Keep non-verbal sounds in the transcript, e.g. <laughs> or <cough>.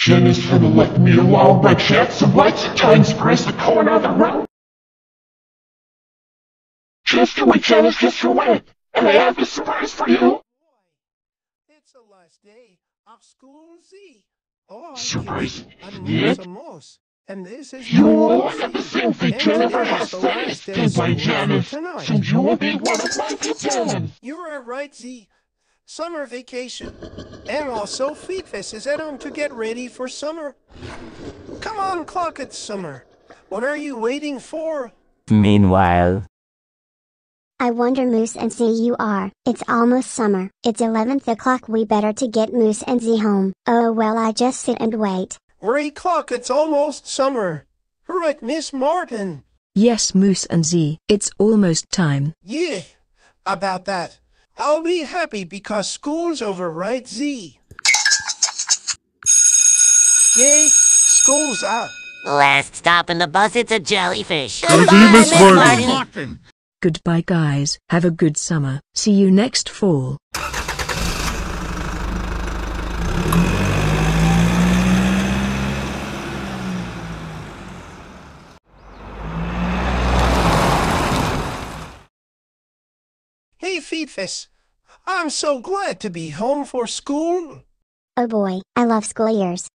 Jen is to let me alone by shed some lights and turns press the corner of the room. Just it, Jen, just do it. And I have a surprise for you. It's the last day of school Z. Oh, Surprise, idiot. And this is You will have the same thing And Jennifer has is the faced and of by Janice, so you will be one of my <laughs> people. You are right, Z. Summer vacation. And also Feed Fest is at home to get ready for summer. Come on, clock it summer. What are you waiting for? Meanwhile, I wonder Moose and Z you are. It's almost summer. It's 11th o'clock we better to get Moose and Z home. Oh well I just sit and wait. Ray clock, it's almost summer. Right, Miss Martin. Yes, Moose and Z, it's almost time. Yeah, about that. I'll be happy because school's over, right, Z? Yay, school's out. Last stop in the bus, it's a jellyfish. Goodbye, Miss Martin. Martin. Goodbye, guys. Have a good summer. See you next fall. Hey, Feedfest. I'm so glad to be home for school. Oh boy, I love school years.